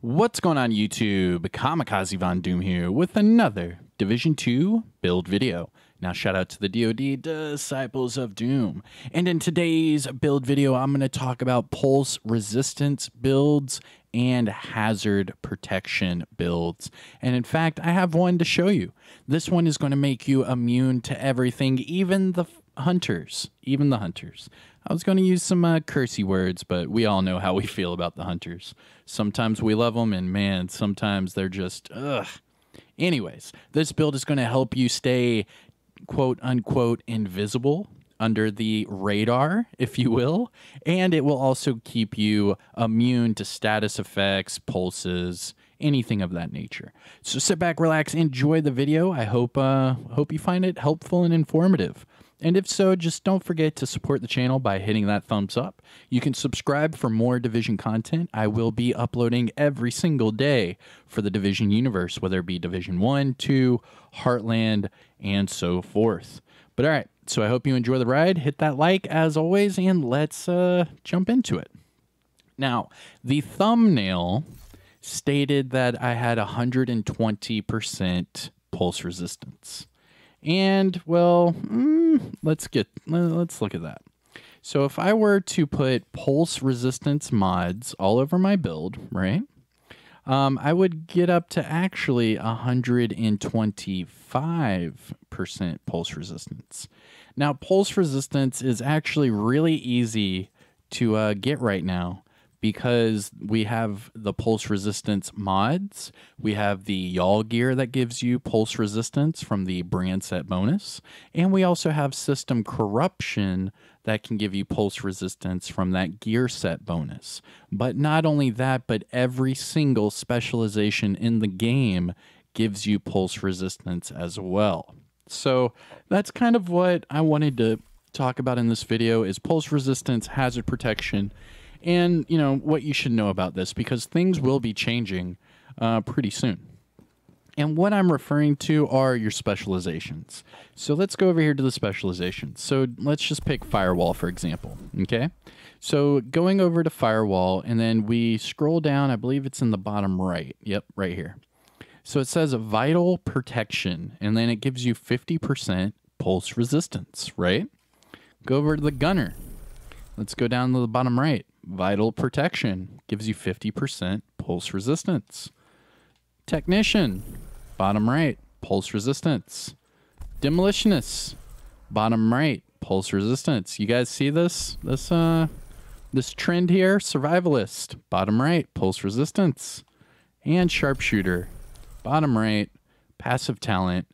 What's going on YouTube? Kamikaze Von Doom here with another Division 2 build video. Now shout out to the DoD Disciples of Doom. And in today's build video, I'm going to talk about pulse resistance builds and hazard protection builds. And in fact, I have one to show you. This one is going to make you immune to everything, even the hunters, even the hunters. I was going to use some uh, cursey words, but we all know how we feel about the hunters. Sometimes we love them, and man, sometimes they're just ugh. Anyways, this build is going to help you stay quote unquote invisible under the radar, if you will, and it will also keep you immune to status effects, pulses, anything of that nature. So sit back, relax, enjoy the video. I hope uh, hope you find it helpful and informative. And if so, just don't forget to support the channel by hitting that thumbs up. You can subscribe for more Division content. I will be uploading every single day for the Division universe, whether it be Division 1, 2, Heartland, and so forth. But all right, so I hope you enjoy the ride. Hit that like as always, and let's uh, jump into it. Now, the thumbnail stated that I had 120% pulse resistance. And well, mm, let's get let's look at that. So if I were to put pulse resistance mods all over my build, right? Um, I would get up to actually 125% pulse resistance. Now, pulse resistance is actually really easy to uh, get right now because we have the pulse resistance mods. We have the Yaahl gear that gives you pulse resistance from the brand set bonus. And we also have system corruption that can give you pulse resistance from that gear set bonus. But not only that, but every single specialization in the game gives you pulse resistance as well. So that's kind of what I wanted to talk about in this video is pulse resistance, hazard protection, and you know what you should know about this because things will be changing uh, pretty soon. And what I'm referring to are your specializations. So let's go over here to the specializations. So let's just pick firewall, for example. Okay. So going over to firewall, and then we scroll down, I believe it's in the bottom right. Yep, right here. So it says vital protection, and then it gives you 50% pulse resistance, right? Go over to the gunner. Let's go down to the bottom right. Vital protection gives you 50% pulse resistance. Technician, bottom right, pulse resistance. Demolitionist, bottom right, pulse resistance. You guys see this? This uh this trend here, survivalist, bottom right, pulse resistance. And sharpshooter, bottom right, passive talent,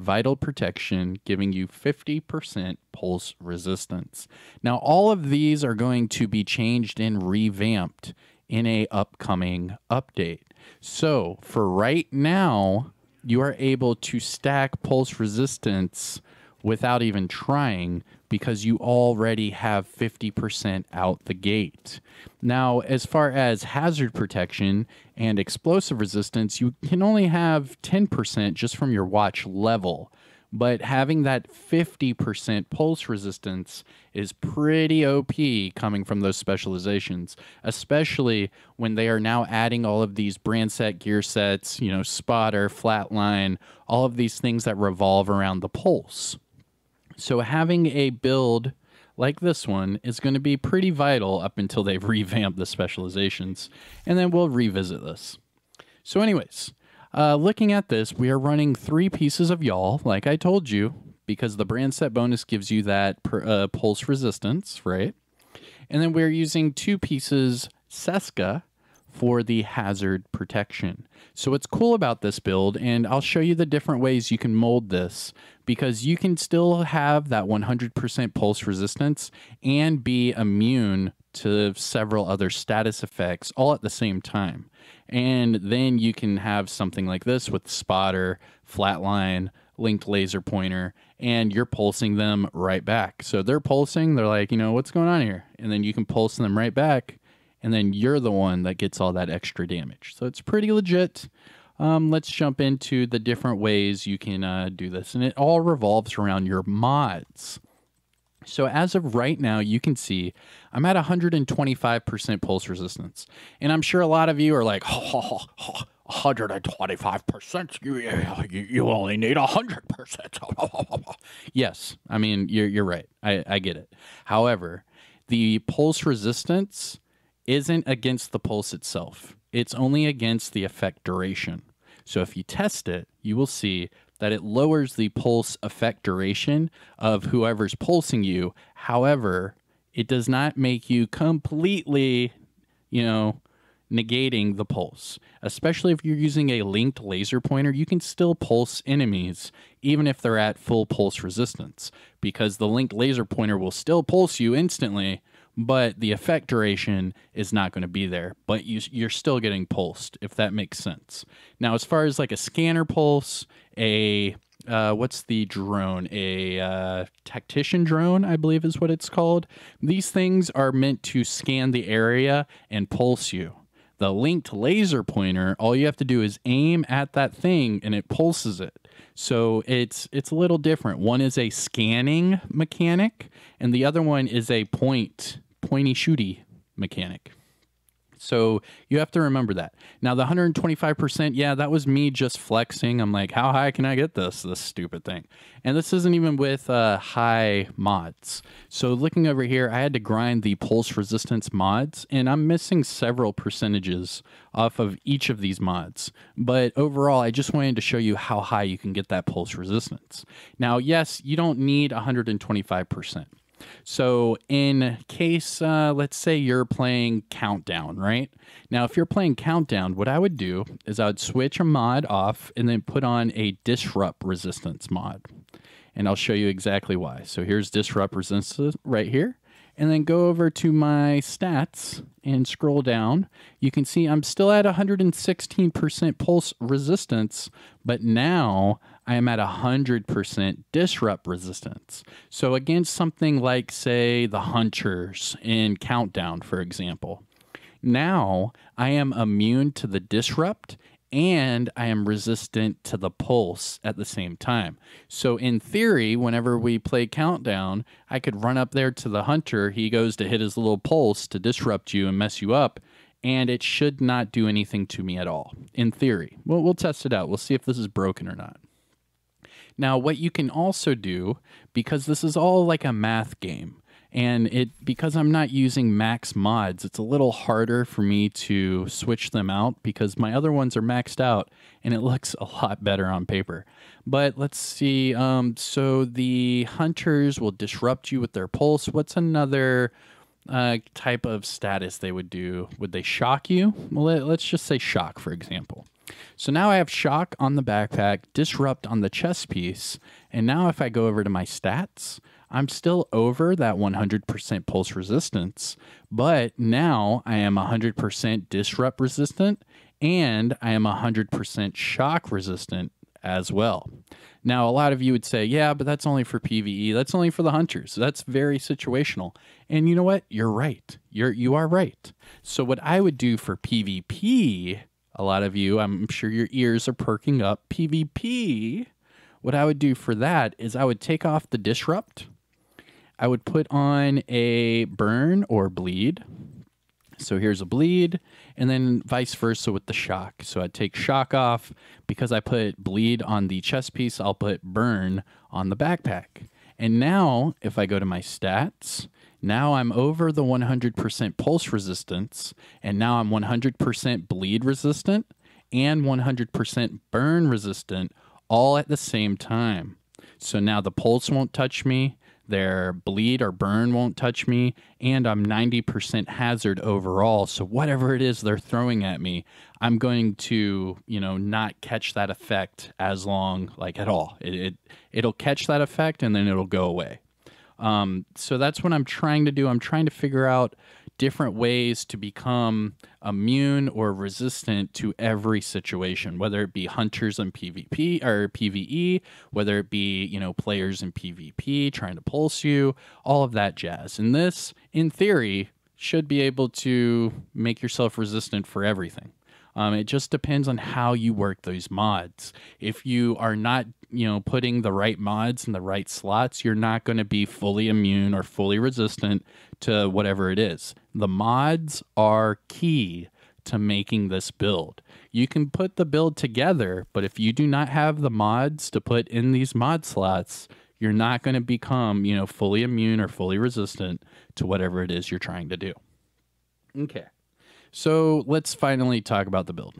vital protection, giving you 50% pulse resistance. Now, all of these are going to be changed and revamped in a upcoming update. So, for right now, you are able to stack pulse resistance without even trying because you already have 50% out the gate. Now, as far as hazard protection and explosive resistance, you can only have 10% just from your watch level. But having that 50% pulse resistance is pretty OP coming from those specializations, especially when they are now adding all of these brand set gear sets, you know, spotter, flatline, all of these things that revolve around the pulse. So having a build like this one is going to be pretty vital up until they've revamped the specializations, and then we'll revisit this. So, anyways, uh, looking at this, we are running three pieces of Yaahl, like I told you, because the brand set bonus gives you that per, uh, pulse resistance, right? And then we're using two pieces Ceska for the hazard protection. So what's cool about this build, and I'll show you the different ways you can mold this, because you can still have that 100% pulse resistance and be immune to several other status effects all at the same time. And then you can have something like this with spotter, flatline, linked laser pointer, and you're pulsing them right back. So they're pulsing, they're like, you know, what's going on here? And then you can pulse them right back and then you're the one that gets all that extra damage. So it's pretty legit. Um, let's jump into the different ways you can uh, do this. And it all revolves around your mods. So as of right now, you can see I'm at 125% pulse resistance. And I'm sure a lot of you are like, oh, 125%, you, you, you only need 100%. yes, I mean, you're, you're right. I, I get it. However, the pulse resistance isn't against the pulse itself. It's only against the effect duration. So if you test it, you will see that it lowers the pulse effect duration of whoever's pulsing you. However, it does not make you completely, you know, negating the pulse. Especially if you're using a linked laser pointer, you can still pulse enemies even if they're at full pulse resistance because the linked laser pointer will still pulse you instantly, but the effect duration is not going to be there. But you, you're still getting pulsed, if that makes sense. Now, as far as like a scanner pulse, a uh, what's the drone? A uh, tactician drone, I believe is what it's called. These things are meant to scan the area and pulse you. The linked laser pointer, all you have to do is aim at that thing and it pulses it. So it's it's a little different. One is a scanning mechanic, and the other one is a point pointy shooty mechanic. So you have to remember that. Now the 125%, yeah, that was me just flexing. I'm like, how high can I get this this stupid thing? And this isn't even with uh, high mods. So looking over here, I had to grind the pulse resistance mods, and I'm missing several percentages off of each of these mods. But overall, I just wanted to show you how high you can get that pulse resistance. Now, yes, you don't need 125%. So, in case, uh, let's say you're playing Countdown, right? Now, if you're playing Countdown, what I would do is I would switch a mod off and then put on a Disrupt Resistance mod. And I'll show you exactly why. So, here's Disrupt Resistance right here and then go over to my stats and scroll down, you can see I'm still at 116% pulse resistance, but now I am at 100% disrupt resistance. So against something like, say, the Hunters in Countdown, for example, now I am immune to the disrupt and I am resistant to the pulse at the same time. So, in theory, whenever we play Countdown, I could run up there to the hunter. He goes to hit his little pulse to disrupt you and mess you up, and it should not do anything to me at all, in theory. Well, we'll test it out. We'll see if this is broken or not. Now, what you can also do, because this is all like a math game, and it because I'm not using max mods, it's a little harder for me to switch them out because my other ones are maxed out and it looks a lot better on paper. But let's see. Um, so the hunters will disrupt you with their pulse. What's another uh, type of status they would do? Would they shock you? Well, let, let's just say shock, for example. So now I have shock on the backpack, disrupt on the chest piece, and now if I go over to my stats, I'm still over that 100% pulse resistance, but now I am 100% disrupt resistant and I am 100% shock resistant as well. Now, a lot of you would say, yeah, but that's only for PvE. That's only for the hunters. That's very situational. And you know what? You're right. You're you are right. So what I would do for PvP, a lot of you, I'm sure your ears are perking up. PvP, what I would do for that is I would take off the disrupt I would put on a burn or bleed. So here's a bleed, and then vice versa with the shock. So I'd take shock off because I put bleed on the chest piece, I'll put burn on the backpack. And now, if I go to my stats, now I'm over the 100% pulse resistance, and now I'm 100% bleed resistant and 100% burn resistant all at the same time. So now the pulse won't touch me, their bleed or burn won't touch me, and I'm 90% hazard overall. So whatever it is they're throwing at me, I'm going to, you know, not catch that effect as long, like at all. It, it it'll catch that effect and then it'll go away. Um, so that's what I'm trying to do. I'm trying to figure out different ways to become immune or resistant to every situation, whether it be hunters in PvP or PvE, whether it be, you know, players in PvP trying to pulse you, all of that jazz. And this, in theory, should be able to make yourself resistant for everything. Um, it just depends on how you work those mods. If you are not, you know, putting the right mods in the right slots, you're not going to be fully immune or fully resistant to whatever it is. The mods are key to making this build. You can put the build together, but if you do not have the mods to put in these mod slots, you're not going to become, you know, fully immune or fully resistant to whatever it is you're trying to do. Okay. So let's finally talk about the build.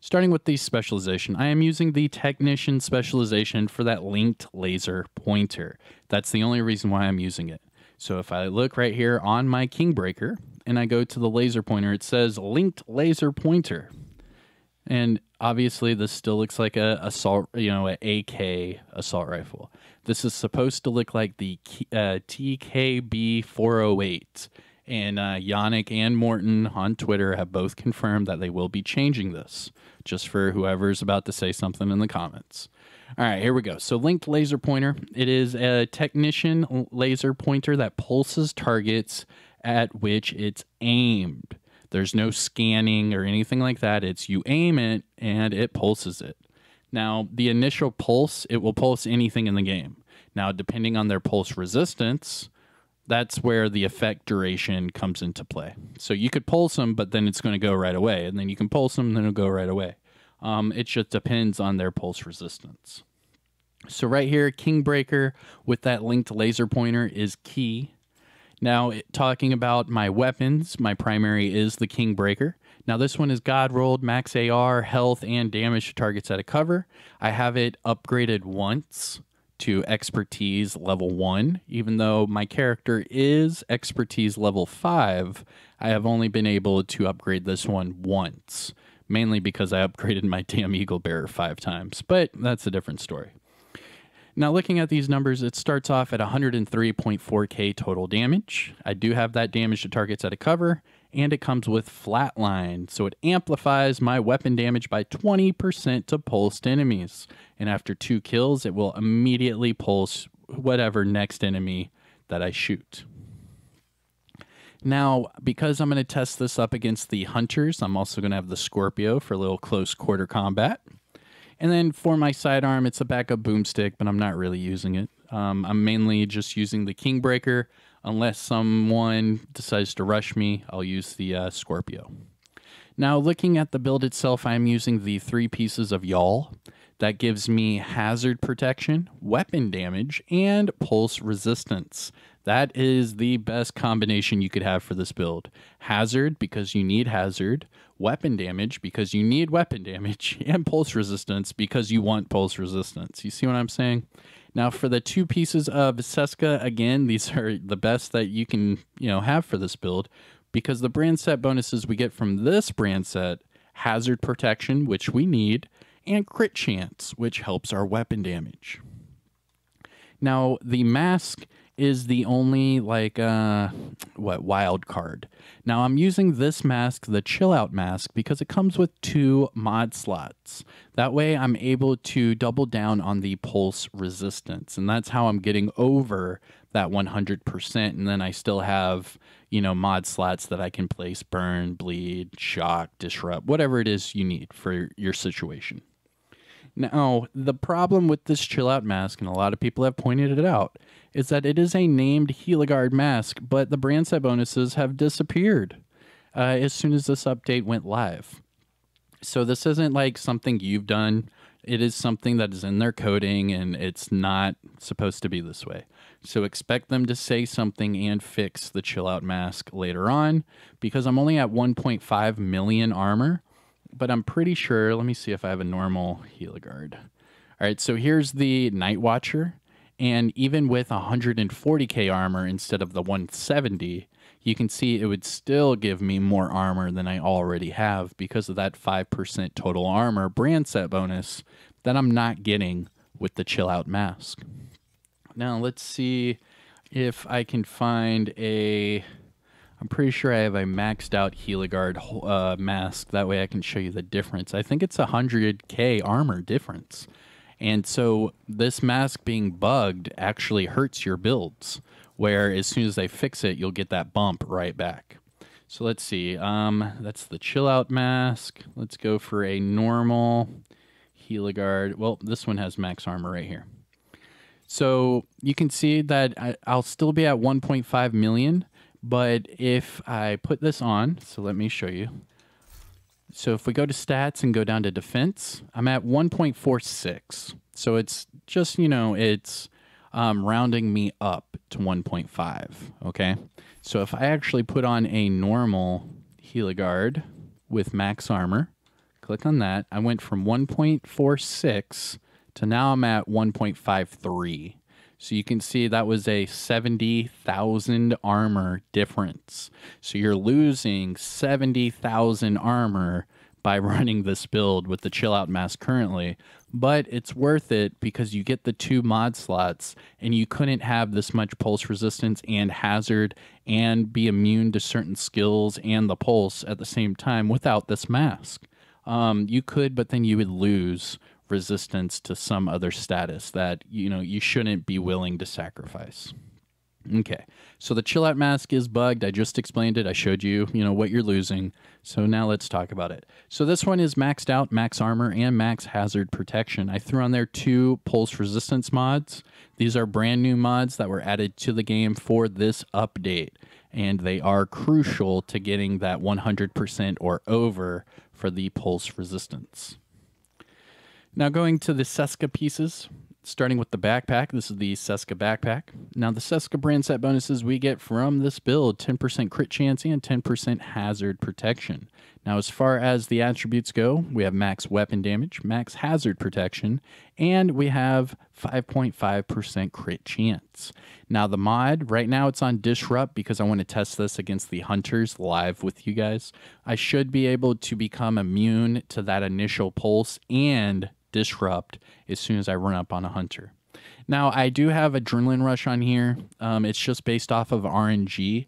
Starting with the specialization, I am using the technician specialization for that linked laser pointer. That's the only reason why I'm using it. So if I look right here on my Kingbreaker and I go to the laser pointer, it says linked laser pointer. And obviously this still looks like a assault, you know, an AK assault rifle. This is supposed to look like the uh, TKB 408 and uh, Yannick and Morton on Twitter have both confirmed that they will be changing this, just for whoever's about to say something in the comments. All right, here we go. So, linked laser pointer. It is a technician laser pointer that pulses targets at which it's aimed. There's no scanning or anything like that. It's you aim it and it pulses it. Now, the initial pulse, it will pulse anything in the game. Now, depending on their pulse resistance, that's where the effect duration comes into play. So you could pulse them, but then it's going to go right away, and then you can pulse them, and then it'll go right away. Um, it just depends on their pulse resistance. So right here, Kingbreaker with that linked laser pointer is key. Now, talking about my weapons, my primary is the Kingbreaker. Now, this one is God rolled, max AR, health, and damage to targets at a cover. I have it upgraded once to expertise level one. Even though my character is expertise level five, I have only been able to upgrade this one once, mainly because I upgraded my damn Eagle Bearer five times, but that's a different story. Now, looking at these numbers, it starts off at 103.4k total damage. I do have that damage to targets at a cover, and it comes with flatline, so it amplifies my weapon damage by 20% to pulsed enemies. And after two kills, it will immediately pulse whatever next enemy that I shoot. Now, because I'm going to test this up against the Hunters, I'm also going to have the Scorpio for a little close quarter combat. And then for my sidearm, it's a backup boomstick, but I'm not really using it. Um, I'm mainly just using the Kingbreaker Unless someone decides to rush me, I'll use the uh, Scorpio. Now, looking at the build itself, I'm using the three pieces of Yaahl. That gives me hazard protection, weapon damage, and pulse resistance. That is the best combination you could have for this build. Hazard, because you need hazard, weapon damage, because you need weapon damage, and pulse resistance, because you want pulse resistance. You see what I'm saying? Now, for the two pieces of Ceska, again, these are the best that you can, you know, have for this build because the brand set bonuses we get from this brand set, hazard protection, which we need, and crit chance, which helps our weapon damage. Now, the mask is the only like uh what wild card. Now I'm using this mask, the chill out mask, because it comes with two mod slots. That way I'm able to double down on the pulse resistance. And that's how I'm getting over that 100%. And then I still have, you know, mod slots that I can place burn, bleed, shock, disrupt, whatever it is you need for your situation. Now, the problem with this chill out mask, and a lot of people have pointed it out, is that it is a named Gila Guard mask, but the brand set bonuses have disappeared uh, as soon as this update went live. So this isn't like something you've done. It is something that is in their coding, and it's not supposed to be this way. So expect them to say something and fix the chill out mask later on, because I'm only at 1.5 million armor but I'm pretty sure. Let me see if I have a normal Gila Guard. All right, so here's the Night Watcher. And even with 140k armor instead of the 170, you can see it would still give me more armor than I already have because of that 5% total armor brand set bonus that I'm not getting with the Chill Out Mask. Now, let's see if I can find a I'm pretty sure I have a maxed out Gila Guard uh, mask. That way I can show you the difference. I think it's a 100k armor difference. And so this mask being bugged actually hurts your builds, where as soon as they fix it, you'll get that bump right back. So let's see. Um, that's the chill out mask. Let's go for a normal Gila Guard. Well, this one has max armor right here. So you can see that I, I'll still be at 1.5 million, but if I put this on, so let me show you. So if we go to stats and go down to defense, I'm at 1.46. So it's just, you know, it's um, rounding me up to 1.5. Okay. So if I actually put on a normal Gila Guard with max armor, click on that, I went from 1.46 to now I'm at 1.53. So you can see that was a 70,000 armor difference. So you're losing 70,000 armor by running this build with the chill out mask currently, but it's worth it because you get the two mod slots and you couldn't have this much pulse resistance and hazard and be immune to certain skills and the pulse at the same time without this mask. Um, you could, but then you would lose resistance to some other status that you know you shouldn't be willing to sacrifice. Okay, so the chill out mask is bugged. I just explained it. I showed you, you know, what you're losing. So now let's talk about it. So this one is maxed out, max armor, and max hazard protection. I threw on there two pulse resistance mods. These are brand new mods that were added to the game for this update, and they are crucial to getting that 100% or over for the pulse resistance. Now going to the Ceska pieces, starting with the backpack. This is the Ceska backpack. Now the Ceska brand set bonuses we get from this build, 10% crit chance and 10% hazard protection. Now as far as the attributes go, we have max weapon damage, max hazard protection, and we have 5.5% crit chance. Now the mod, right now it's on Disrupt because I want to test this against the Hunters live with you guys. I should be able to become immune to that initial pulse and disrupt as soon as I run up on a hunter. Now, I do have Adrenaline Rush on here. Um, it's just based off of RNG.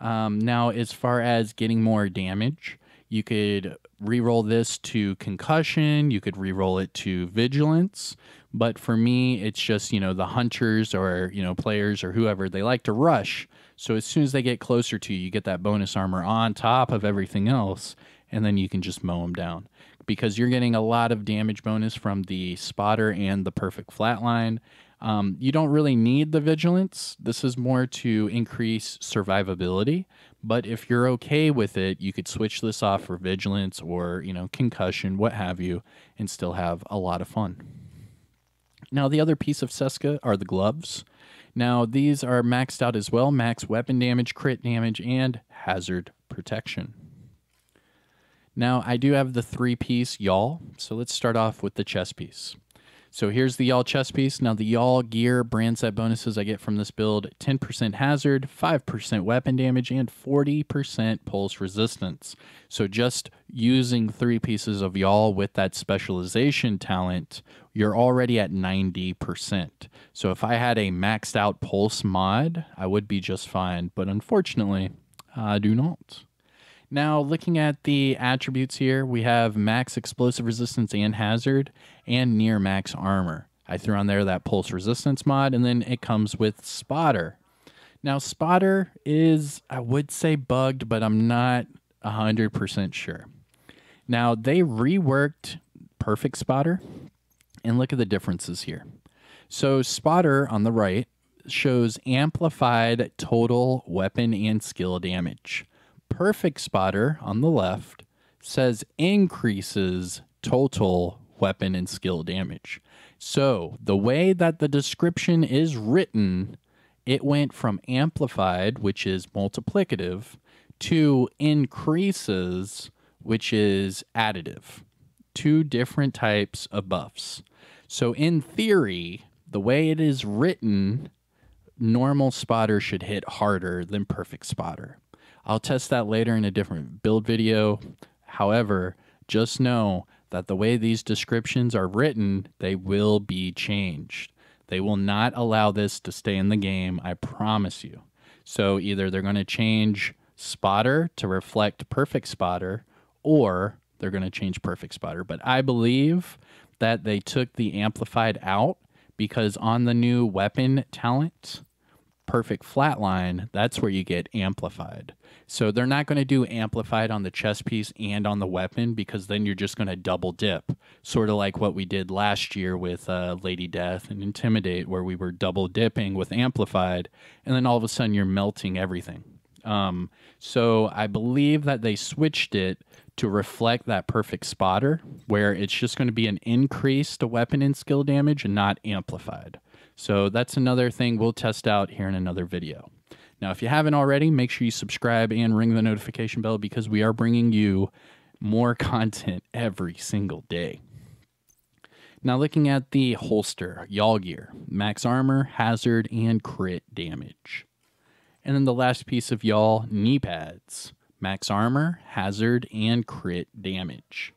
Um, now, as far as getting more damage, you could re-roll this to concussion. You could re-roll it to vigilance. But for me, it's just, you know, the hunters or, you know, players or whoever, they like to rush. So as soon as they get closer to you, you get that bonus armor on top of everything else. And then you can just mow them down because you're getting a lot of damage bonus from the spotter and the perfect flatline. Um, you don't really need the vigilance. This is more to increase survivability. But if you're okay with it, you could switch this off for vigilance or you know concussion, what have you, and still have a lot of fun. Now the other piece of Ceska are the gloves. Now these are maxed out as well: max weapon damage, crit damage, and hazard protection. Now, I do have the three piece Yaahl, so let's start off with the chest piece. So here's the Yaahl chest piece. Now the Yaahl gear brand set bonuses I get from this build 10% hazard, 5% weapon damage, and 40% pulse resistance. So just using three pieces of Yaahl with that specialization talent, you're already at 90%. So if I had a maxed out pulse mod, I would be just fine. But unfortunately, I do not. Now, looking at the attributes here, we have max explosive resistance and hazard, and near max armor. I threw on there that pulse resistance mod, and then it comes with spotter. Now, spotter is, I would say, bugged, but I'm not 100% sure. Now, they reworked Perfect Spotter, and look at the differences here. So, spotter on the right shows amplified total weapon and skill damage. Perfect Spotter on the left says increases total weapon and skill damage. So, the way that the description is written, it went from amplified, which is multiplicative, to increases, which is additive. Two different types of buffs. So, in theory, the way it is written, normal spotter should hit harder than perfect spotter. I'll test that later in a different build video. However, just know that the way these descriptions are written, they will be changed. They will not allow this to stay in the game, I promise you. So either they're going to change spotter to reflect perfect spotter or they're going to change perfect spotter. But I believe that they took the amplified out because on the new weapon talent, perfect flatline, that's where you get amplified. So they're not going to do amplified on the chest piece and on the weapon because then you're just going to double dip, sort of like what we did last year with uh, Lady Death and Intimidate, where we were double dipping with amplified, and then all of a sudden you're melting everything. Um, so I believe that they switched it to reflect that perfect spotter, where it's just going to be an increase to weapon and skill damage and not amplified. So that's another thing we'll test out here in another video. Now, if you haven't already, make sure you subscribe and ring the notification bell because we are bringing you more content every single day. Now, looking at the holster, Yaahl gear, max armor, hazard, and crit damage. And then the last piece of Yaahl knee pads, max armor, hazard, and crit damage.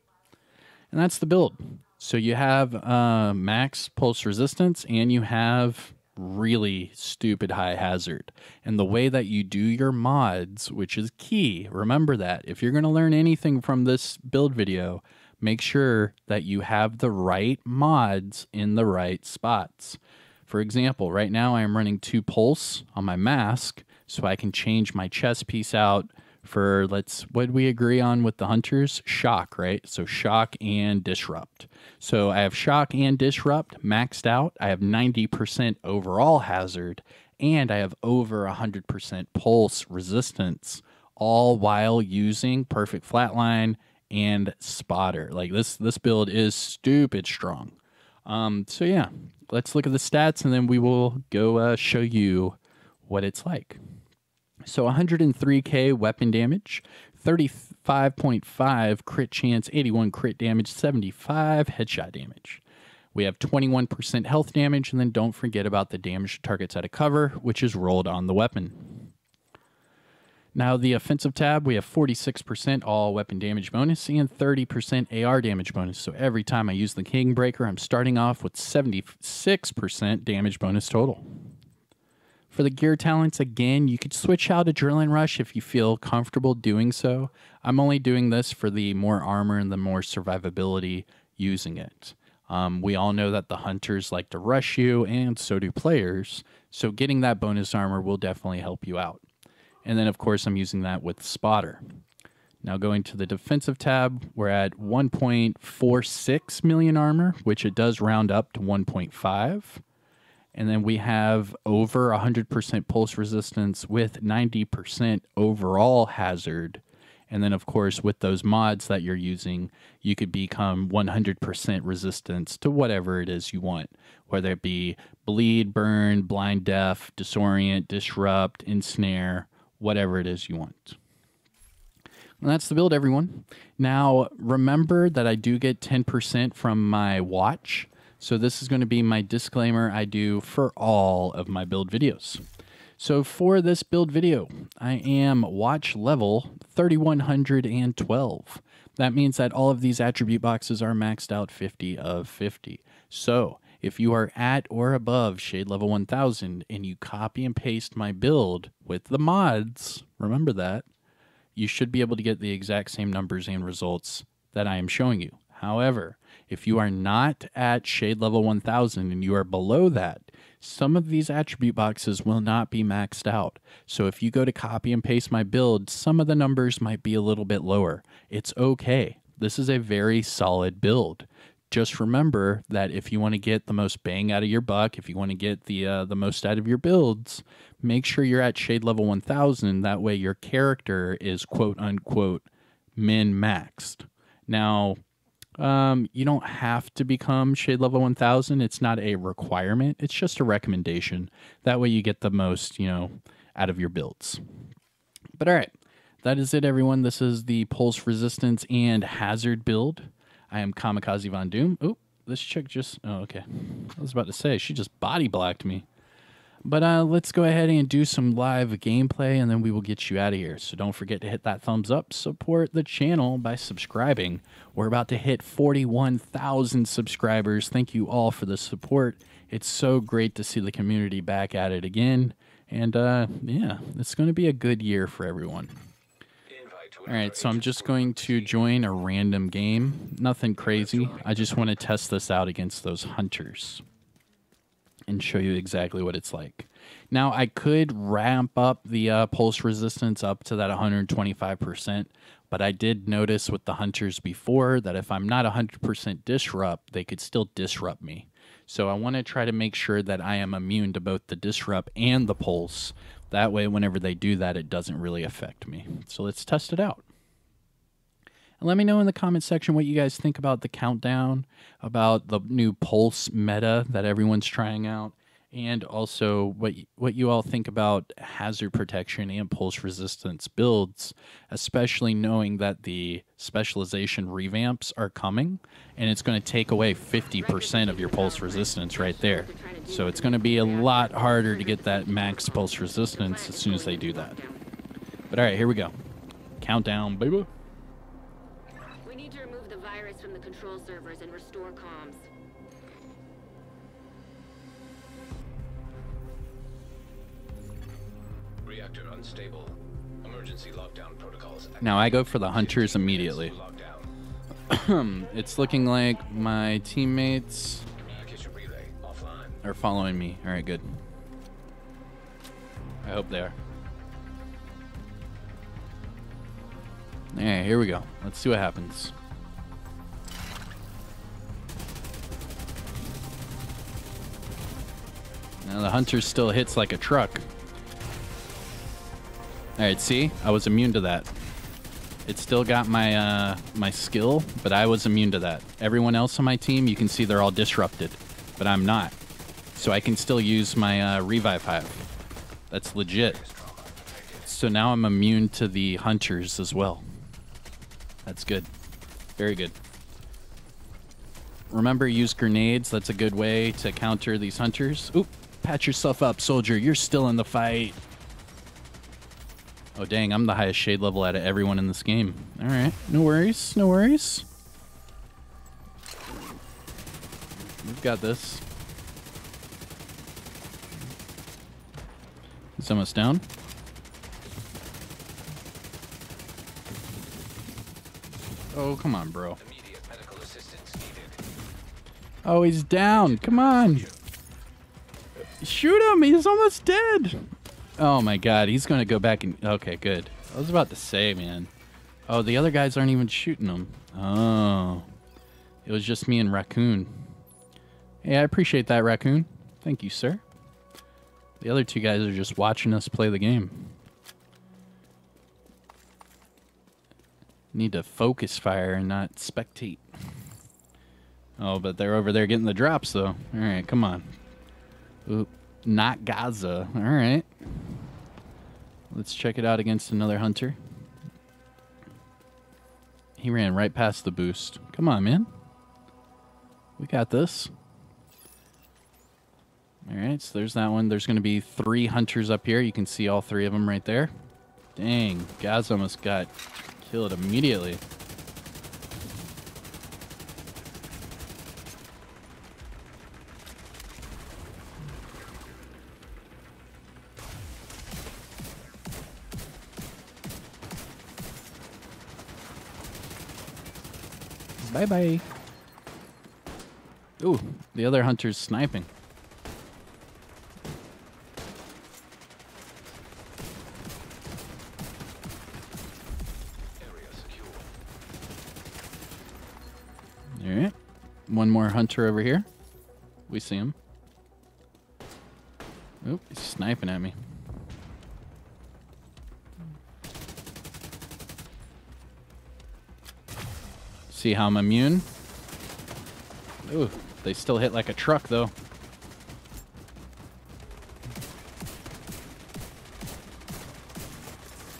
And that's the build. So you have uh, max pulse resistance and you have really stupid high hazard. And the way that you do your mods, which is key, remember that. If you're going to learn anything from this build video, make sure that you have the right mods in the right spots. For example, right now I am running two pulse on my mask so I can change my chest piece out for let's what we agree on with the hunters shock right? So shock and disrupt. So i have shock and disrupt maxed out. I have 90% overall hazard and i have over 100% pulse resistance all while using perfect flatline and spotter. Like this this build is stupid strong. Um so yeah let's look at the stats and then we will go uh, show you what it's like so 103k weapon damage, 35.5 crit chance, 81 crit damage, 75 headshot damage. We have 21% health damage, and then don't forget about the damage to targets out of cover, which is rolled on the weapon. Now, the offensive tab, we have 46% all weapon damage bonus and 30% AR damage bonus. So every time I use the Kingbreaker, I'm starting off with 76% damage bonus total. For the gear talents, again, you could switch out Adrenaline Rush if you feel comfortable doing so. I'm only doing this for the more armor and the more survivability using it. Um, we all know that the hunters like to rush you, and so do players. So getting that bonus armor will definitely help you out. And then, of course, I'm using that with Spotter. Now, going to the defensive tab, we're at 1.46 million armor, which it does round up to 1.5. And then we have over 100% pulse resistance with 90% overall hazard. And then, of course, with those mods that you're using, you could become 100% resistance to whatever it is you want, whether it be bleed, burn, blind, deaf, disorient, disrupt, ensnare, whatever it is you want. And that's the build, everyone. Now, remember that I do get 10% from my watch. So this is going to be my disclaimer I do for all of my build videos. So for this build video, I am watch level 3112. That means that all of these attribute boxes are maxed out 50 of 50. So if you are at or above shade level 1000 and you copy and paste my build with the mods, remember that, you should be able to get the exact same numbers and results that I am showing you. However, if you are not at shade level 1000 and you are below that, some of these attribute boxes will not be maxed out. So if you go to copy and paste my build, some of the numbers might be a little bit lower. It's okay. This is a very solid build. Just remember that if you want to get the most bang out of your buck, if you want to get the uh, the most out of your builds, make sure you're at shade level 1000. That way your character is quote unquote min maxed. Now, um, you don't have to become shade level 1000. It's not a requirement. It's just a recommendation. That way you get the most, you know, out of your builds. But all right, that is it, everyone. This is the pulse resistance and hazard build. I am Kamikaze Von Doom. Oh, this chick just, oh, okay. I was about to say, she just body blocked me. But uh, let's go ahead and do some live gameplay and then we will get you out of here. So don't forget to hit that thumbs up. Support the channel by subscribing. We're about to hit 41,000 subscribers. Thank you all for the support. It's so great to see the community back at it again. And uh, yeah, it's going to be a good year for everyone. All right, so I'm just going to join a random game. Nothing crazy. I just want to test this out against those hunters. And show you exactly what it's like. Now, I could ramp up the uh, pulse resistance up to that 125%, but I did notice with the hunters before that if I'm not 100% disrupt, they could still disrupt me. So I want to try to make sure that I am immune to both the disrupt and the pulse. That way, whenever they do that, it doesn't really affect me. So let's test it out. And let me know in the comment section what you guys think about the countdown, about the new pulse meta that everyone's trying out, and also what what you all think about hazard protection and pulse resistance builds, especially knowing that the specialization revamps are coming, and it's going to take away 50% of your pulse resistance right there. So it's going to be a lot harder to get that max pulse resistance as soon as they do that. But all right, here we go. Countdown, baby. We need to remove the virus from the control servers and restore comms. Reactor unstable. Emergency lockdown protocols. Now I go for the hunters immediately. It's looking like my teammates Communication relay offline. are following me. All right, good. I hope they are. All right, here we go. Let's see what happens. Now the hunter still hits like a truck. All right, see, I was immune to that. It still got my uh, my skill, but I was immune to that. Everyone else on my team, you can see they're all disrupted, but I'm not. So I can still use my uh, revive hive. That's legit. So now I'm immune to the hunters as well. That's good. Very good. Remember, use grenades. That's a good way to counter these hunters. Oop, patch yourself up, soldier. You're still in the fight. Oh, dang, I'm the highest shade level out of everyone in this game. All right, no worries, no worries. We've got this. He's almost down. Oh, come on, bro. Immediate medical assistance needed. Oh, he's down. Come on. Shoot him. He's almost dead. Oh my god, he's to go back and Okay, good. I was about to say, man. Oh, the other guys aren't even shooting him. Oh. It was just me and Raccoon. Hey, I appreciate that, Raccoon. Thank you, sir. The other two guys are just watching us play the game. Need to focus fire and not spectate. Oh, but they're over there getting the drops, though. All right, come on. Oop, not Gaza. All right. Let's check it out against another hunter. He ran right past the boost. Come on, man. We got this. All right, so there's that one. There's going to be three hunters up here. You can see all three of them right there. Dang, Gaz almost got killed immediately. Bye bye. Ooh, the other hunter's sniping. Area secure. All right. One more hunter over here. We see him. Oop, he's sniping at me. See how I'm immune? Ooh, they still hit like a truck though.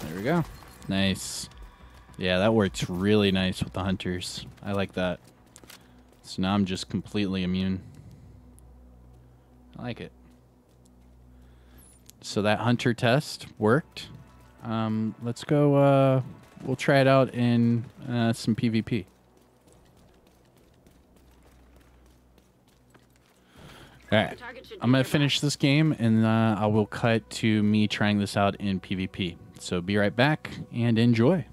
There we go. Nice. Yeah, that works really nice with the hunters. I like that. So now I'm just completely immune. I like it. So that hunter test worked. Um, let's go. Uh, we'll try it out in uh, some PvP. All right. I'm gonna finish this game, and uh, I will cut to me trying this out in PvP. So be right back and enjoy.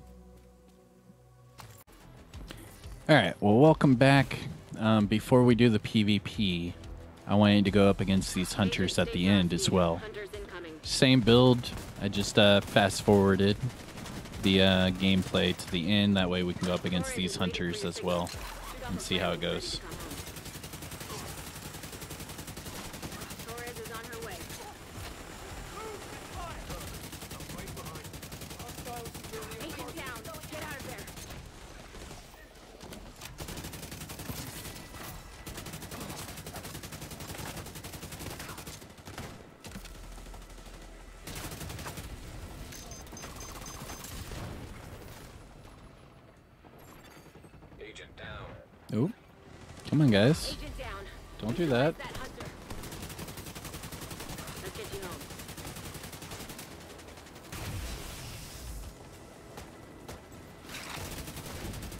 All right. Well, welcome back. Um, before we do the PvP, I wanted to go up against these hunters at the end as well. Same build. I just uh, fast forwarded the uh, gameplay to the end. That way we can go up against these hunters as well and see how it goes. Torres is on her way. Agent down. Get out of there. Agent down. Oh, come on, guys. Agent down. Don't do that.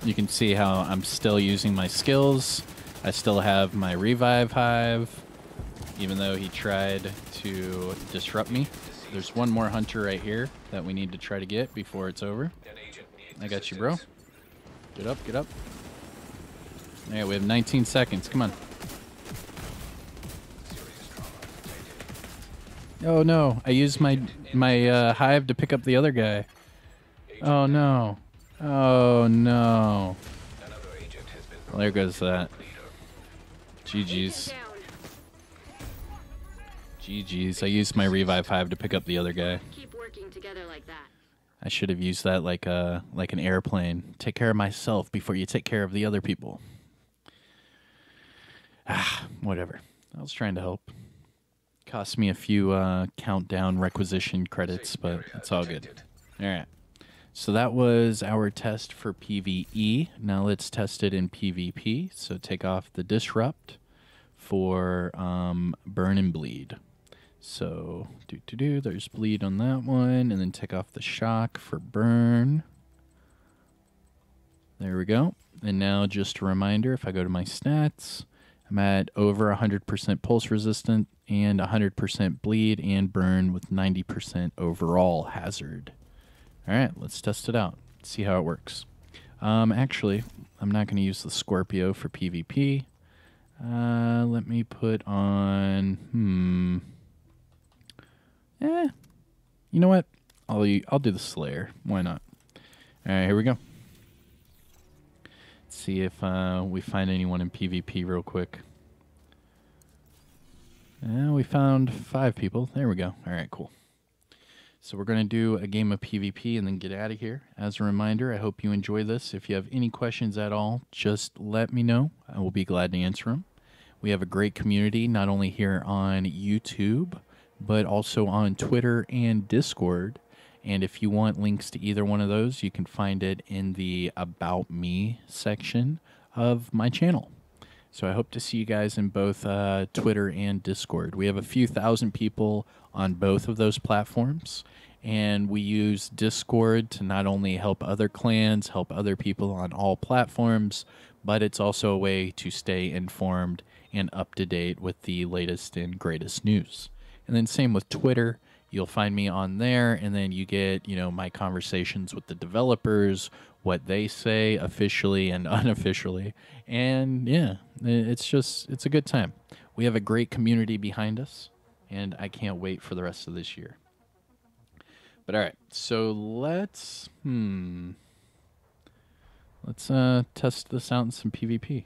You can see how I'm still using my skills. I still have my revive hive, even though he tried to disrupt me. There's one more hunter right here that we need to try to get before it's over. I got you, bro. Get up, get up. Yeah, we have 19 seconds. Come on. Oh no! I used my my uh, hive to pick up the other guy. Oh no! Oh no! Another agent has been Well, there goes that. GG's. GG's. I used my revive hive to pick up the other guy. Keep working together like that. I should have used that like a like an airplane. Take care of myself before you take care of the other people. Ah, whatever. I was trying to help. Cost me a few uh, countdown requisition credits, but it's all good. All right. So that was our test for PvE. Now let's test it in PvP. So take off the disrupt for um, burn and bleed. So do do do. There's bleed on that one, and then take off the shock for burn. There we go. And now just a reminder: if I go to my stats, I'm at over 100% pulse resistant and 100% bleed and burn with 90% overall hazard. All right, let's test it out. See how it works. Um, actually, I'm not going to use the Scorpio for PvP. Uh, let me put on. Hmm. Eh. You know what? I'll I'll do the Slayer. Why not? All right, here we go. Let's see if uh, we find anyone in PvP real quick. Uh, we found five people. There we go. All right, cool. So we're going to do a game of PvP and then get out of here. As a reminder, I hope you enjoy this. If you have any questions at all, just let me know. I will be glad to answer them. We have a great community, not only here on YouTube, but also on Twitter and Discord. And if you want links to either one of those, you can find it in the About Me section of my channel. So I hope to see you guys in both uh, Twitter and Discord. We have a few thousand people on both of those platforms, and we use Discord to not only help other clans, help other people on all platforms, but it's also a way to stay informed and up to date with the latest and greatest news. And then same with Twitter. You'll find me on there, and then you get, you know, my conversations with the developers, what they say officially and unofficially. And yeah, it's just, it's a good time. We have a great community behind us, and I can't wait for the rest of this year. But all right, so let's, hmm, let's uh, test this out in some PvP.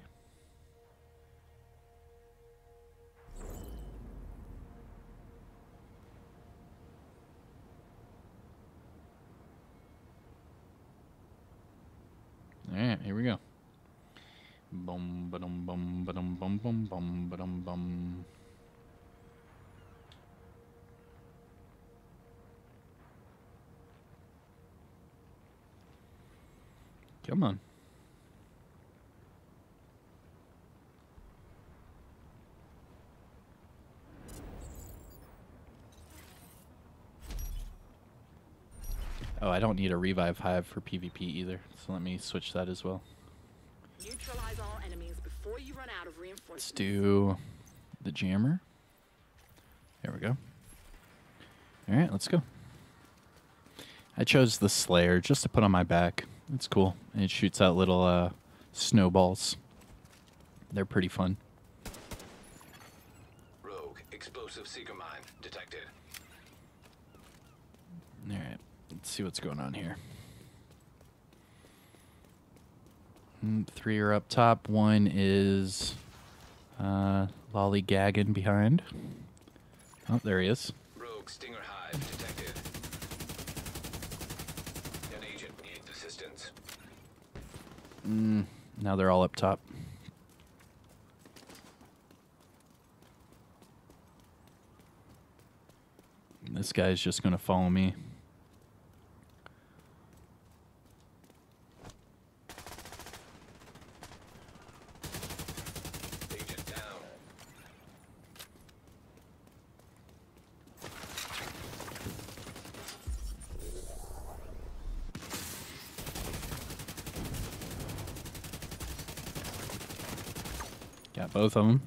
All right, here we go. Bum ba-dum bum ba-dum bum bum bum ba-dum bum. Come on. Oh, I don't need a revive hive for PvP either, so let me switch that as well. Neutralize all enemies before you run out of reinforcements. Let's do the jammer. There we go. All right, let's go. I chose the Slayer just to put on my back. It's cool. And it shoots out little uh, snowballs. They're pretty fun. Explosive seeker mine detected. All right, let's see what's going on here. Mm, Three are up top. One is uh, lollygagging behind. Oh, there he is. Rogue Stinger Hive detected. An agent needs assistance. Now they're all up top. This guy's just going to follow me. Agent down. Got both of them.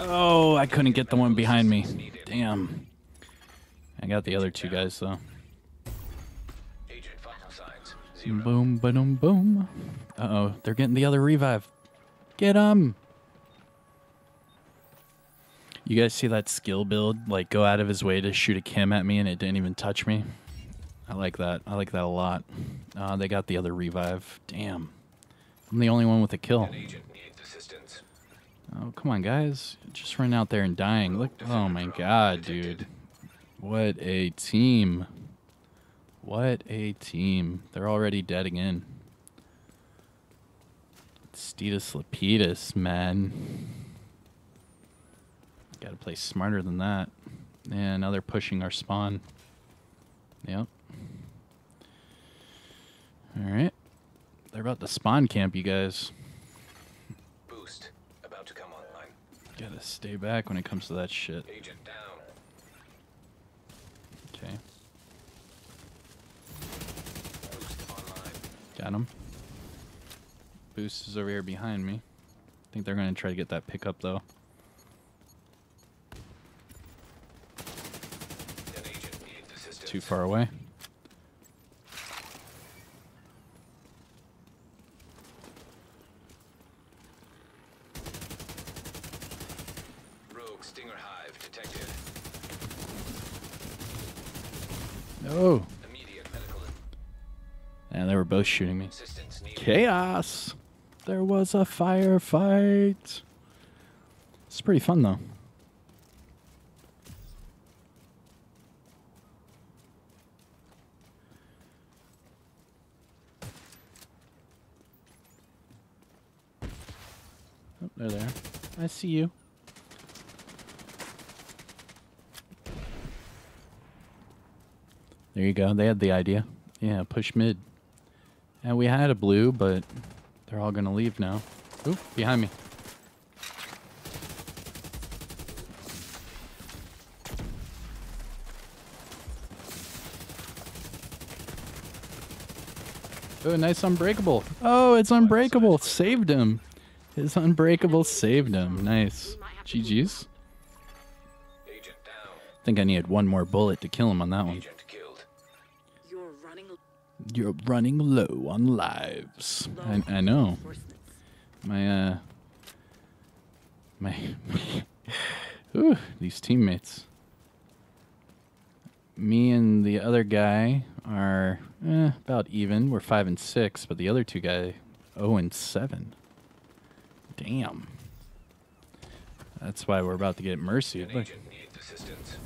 Oh, I couldn't get the one behind me. Damn. I got the other two guys though. Agent vital signs zero. Boom, boom, boom. Uh oh, they're getting the other revive. Get them. You guys see that skill build? Like, go out of his way to shoot a chem at me and it didn't even touch me. I like that. I like that a lot. Uh, they got the other revive. Damn. I'm the only one with a kill. An agent needs assistance. Oh, come on, guys. Just run out there and dying. Look. Oh, my God, dude. What a team. What a team. They're already dead again. Stetus Lapidus, man. Gotta play smarter than that. And now they're pushing our spawn. Yep. Alright. They're about to spawn camp, you guys. Boost about to come online. Gotta stay back when it comes to that shit. Agent down. Okay. Boost online. Got him. Boost is over here behind me. I think they're gonna try to get that pickup though. An agent needs assistance. Too far away. Rogue Stinger Hive detected. No. Immediate medical Shooting me. Chaos. There was a firefight. It's pretty fun though. Oh, they're there. I see you. There you go. They had the idea. Yeah, push mid. And we had a blue, but they're all gonna leave now. Ooh, behind me. Oh, nice unbreakable. Oh, it's unbreakable. Saved him. His unbreakable saved him. Nice. GG's. Down. think I needed one more bullet to kill him on that one. You're running low on lives. I, I know. My uh my Ooh, these teammates. Me and the other guy are eh, about even. We're five and six, but the other two guy oh and seven. Damn. That's why we're about to get mercy. An Look. agent needs assistance.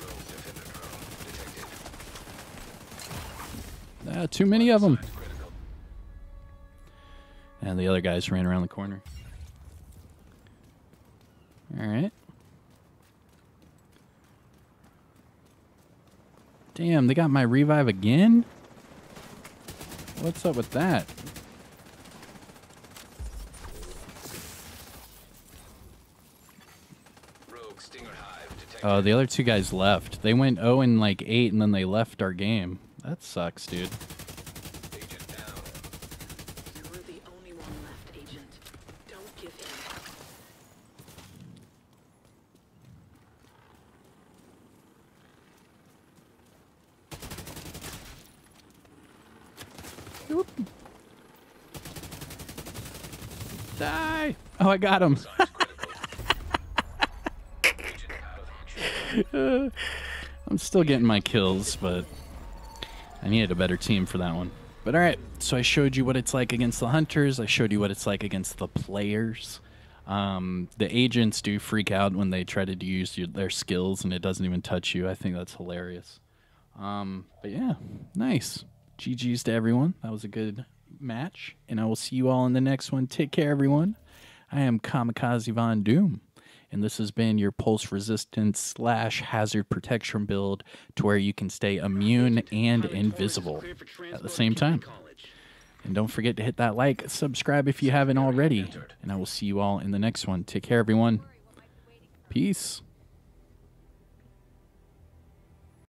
Rogue defender drone detected. Ah, too many of them. And the other guys ran around the corner. All right. Damn, they got my revive again? What's up with that? Rogue Stinger Hive. Oh, the other two guys left. They went 0 and like 8 and then they left our game. That sucks, dude. Die! Oh, I got him. I'm still getting my kills, but... I needed a better team for that one. But all right, so I showed you what it's like against the hunters. I showed you what it's like against the players. Um, the agents do freak out when they try to use your, their skills and it doesn't even touch you. I think that's hilarious. Um, but yeah, nice. GG's to everyone. That was a good match, and I will see you all in the next one. Take care, everyone. I am Kamikaze Von Doom, and this has been your pulse resistance slash hazard protection build to where you can stay immune and invisible at the same time. And don't forget to hit that like, subscribe if you haven't already, and I will see you all in the next one. Take care, everyone. Peace.